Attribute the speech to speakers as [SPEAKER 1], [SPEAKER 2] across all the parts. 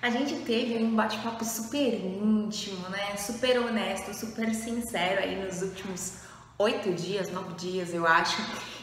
[SPEAKER 1] A gente teve um bate-papo super íntimo, né? Super honesto, super sincero aí nos últimos oito dias, nove dias, eu acho.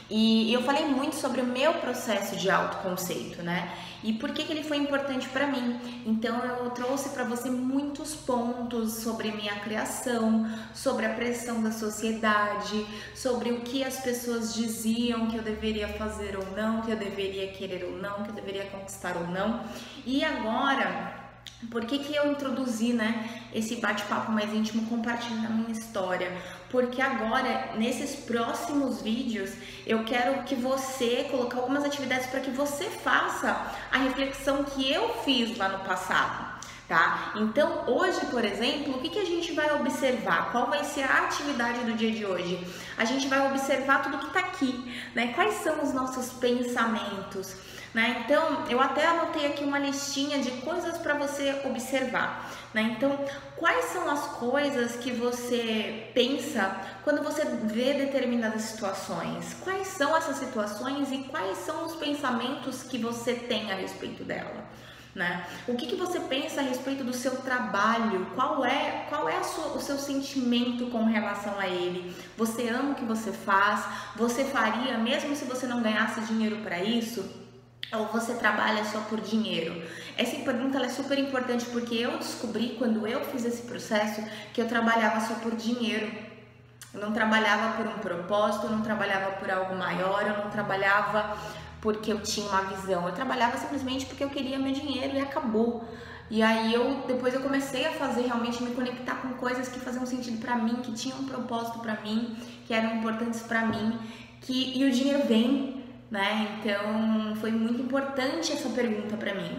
[SPEAKER 1] E eu falei muito sobre o meu processo de autoconceito, né? E por que, que ele foi importante para mim. Então eu trouxe para você muitos pontos sobre minha criação, sobre a pressão da sociedade, sobre o que as pessoas diziam que eu deveria fazer ou não, que eu deveria querer ou não, que eu deveria conquistar ou não. E agora por que, que eu introduzi né, esse bate-papo mais íntimo compartilhando a minha história? Porque agora, nesses próximos vídeos, eu quero que você colocar algumas atividades para que você faça a reflexão que eu fiz lá no passado. Tá? Então, hoje, por exemplo, o que, que a gente vai observar? Qual vai ser a atividade do dia de hoje? A gente vai observar tudo que está aqui, né? Quais são os nossos pensamentos? Né? Então, eu até anotei aqui uma listinha de coisas para você observar. Né? Então, quais são as coisas que você pensa quando você vê determinadas situações? Quais são essas situações e quais são os pensamentos que você tem a respeito dela? Né? O que, que você pensa a respeito do seu trabalho? Qual é, qual é sua, o seu sentimento com relação a ele? Você ama o que você faz? Você faria mesmo se você não ganhasse dinheiro para isso? ou você trabalha só por dinheiro? Essa pergunta é super importante porque eu descobri quando eu fiz esse processo que eu trabalhava só por dinheiro. Eu não trabalhava por um propósito, eu não trabalhava por algo maior, eu não trabalhava porque eu tinha uma visão. Eu trabalhava simplesmente porque eu queria meu dinheiro e acabou. E aí eu depois eu comecei a fazer realmente me conectar com coisas que faziam sentido para mim, que tinham um propósito para mim, que eram importantes para mim, que e o dinheiro vem né? Então foi muito importante essa pergunta para mim.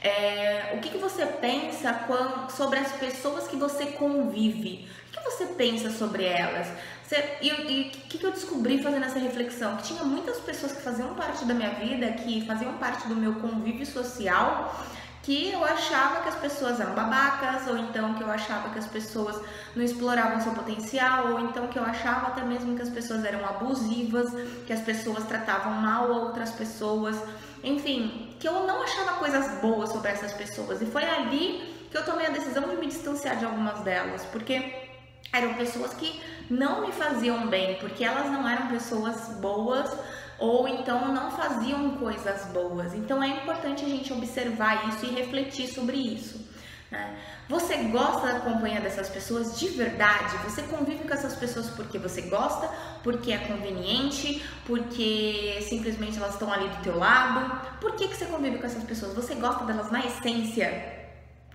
[SPEAKER 1] É, o que, que você pensa quando, sobre as pessoas que você convive? Que você pensa sobre elas? Você, e o que, que eu descobri fazendo essa reflexão? Que tinha muitas pessoas que faziam parte da minha vida, que faziam parte do meu convívio social, que eu achava que as pessoas eram babacas, ou então que eu achava que as pessoas não exploravam seu potencial, ou então que eu achava até mesmo que as pessoas eram abusivas, que as pessoas tratavam mal outras pessoas, enfim, que eu não achava coisas boas sobre essas pessoas. E foi ali que eu tomei a decisão de me distanciar de algumas delas, porque eram pessoas que não me faziam bem, porque elas não eram pessoas boas ou então não faziam coisas boas. Então é importante a gente observar isso e refletir sobre isso. Né? Você gosta da companhia dessas pessoas de verdade? Você convive com essas pessoas porque você gosta, porque é conveniente, porque simplesmente elas estão ali do teu lado? Por que, que você convive com essas pessoas? Você gosta delas na essência?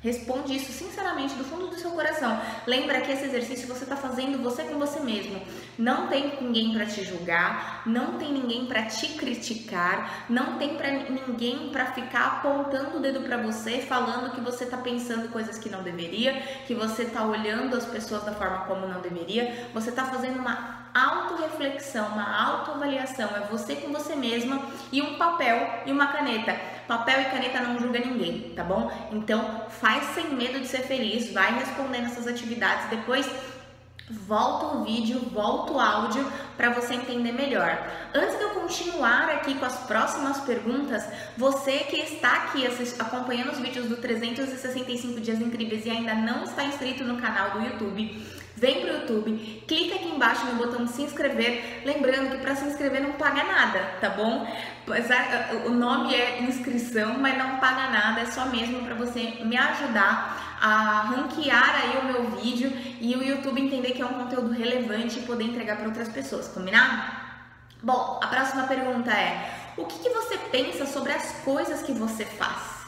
[SPEAKER 1] Responde isso sinceramente do fundo do seu coração. Lembra que esse exercício você está fazendo você com você mesmo. Não tem ninguém para te julgar, não tem ninguém para te criticar, não tem para ninguém para ficar apontando o dedo para você, falando que você está pensando coisas que não deveria, que você está olhando as pessoas da forma como não deveria. Você está fazendo uma autorreflexão, uma autoavaliação. É você com você mesma e um papel e uma caneta Papel e caneta não julga ninguém, tá bom? Então, faz sem medo de ser feliz, vai respondendo essas atividades, depois volta o vídeo, volta o áudio para você entender melhor. Antes de eu continuar aqui com as próximas perguntas, você que está aqui acompanhando os vídeos do 365 dias incríveis e ainda não está inscrito no canal do YouTube, vem pro YouTube, clica aqui embaixo no botão se inscrever, lembrando que para se inscrever não paga nada, tá bom? O nome é inscrição, mas não paga nada, é só mesmo para você me ajudar a ranquear aí o meu vídeo e o YouTube entender que é um conteúdo relevante e poder entregar para outras pessoas, combinado? Bom, a próxima pergunta é: o que, que você pensa sobre as coisas que você faz?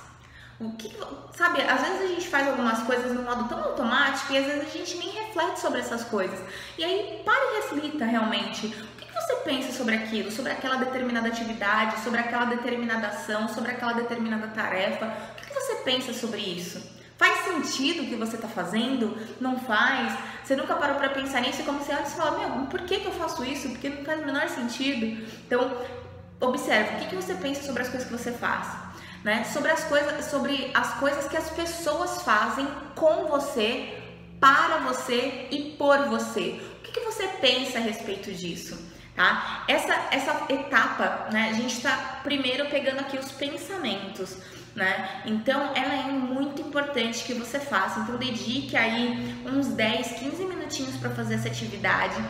[SPEAKER 1] O que, sabe, às vezes a gente faz algumas coisas no modo tão automático e às vezes a gente nem reflete sobre essas coisas. E aí, pare e reflita realmente. O que, você pensa sobre aquilo, sobre aquela determinada atividade, sobre aquela determinada ação, sobre aquela determinada tarefa? O que, você pensa sobre isso? Faz sentido o que você está fazendo? Não faz? Você nunca parou para pensar nisso e como você antes fala, meu, por que, que eu faço isso? Porque não faz o menor sentido. Então, observe, o que, que você pensa sobre as coisas que você faz? Né? Sobre as coisas, sobre as coisas que as pessoas fazem com você, para você e por você. O que, que você pensa a respeito disso? Tá? Essa, essa etapa, né? A gente está primeiro pegando aqui os pensamentos. né? Então ela é muito importante que você faça. Então dedique aí uns 10, 15 minutinhos para fazer essa atividade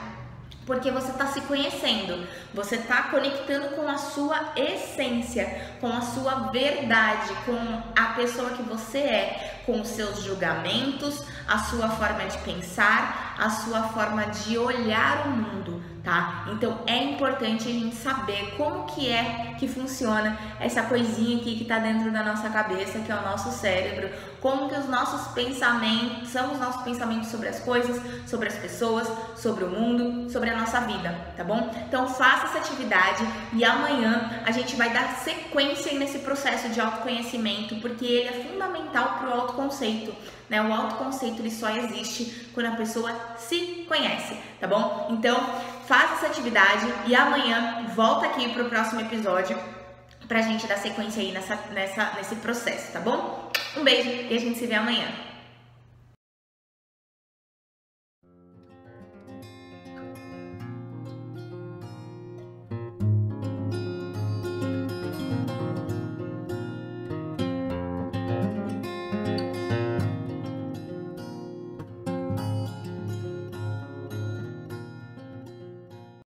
[SPEAKER 1] porque você está se conhecendo, você está conectando com a sua essência, com a sua verdade, com a pessoa que você é, com os seus julgamentos, a sua forma de pensar, a sua forma de olhar o mundo, tá? Então é importante a gente saber como que é que funciona essa coisinha aqui que tá dentro da nossa cabeça, que é o nosso cérebro, como que os nossos pensamentos, são os nossos pensamentos sobre as coisas, sobre as pessoas, sobre o mundo, sobre a nossa vida, tá bom? Então faça essa atividade e amanhã a gente vai dar sequência nesse processo de autoconhecimento, porque ele é fundamental para o autoconceito. Né? O autoconceito ele só existe quando a pessoa se conhece, tá bom? Então, faça essa atividade e amanhã volta aqui para o próximo episódio pra gente dar sequência aí nessa, nessa, nesse processo, tá bom? Um beijo e a gente se vê amanhã.